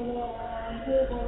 الله غير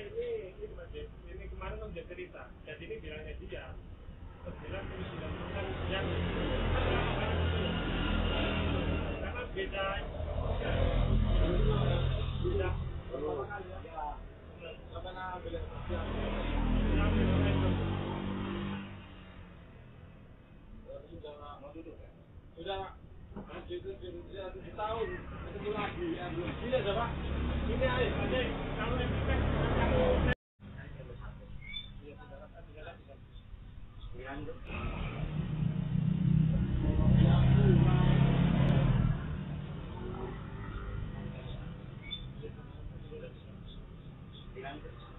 ini ini ini kemarin kan udah cerita jadi ini bilangnya dia terus bilang terus bilang kan yang karena beda beda pertama kali ya karena beda sudah sudah tahun ketemu lagi ya tidak ada pak ini aja kalau Gracias.